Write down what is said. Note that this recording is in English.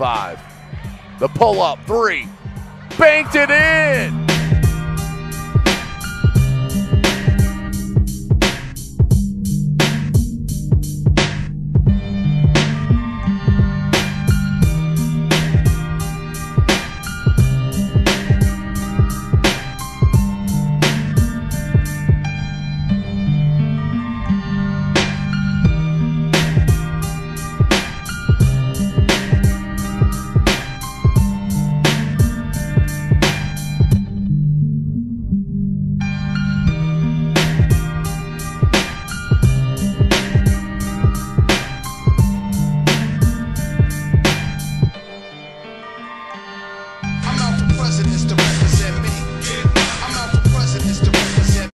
five. The pull up three, banked it in. Presidents, the records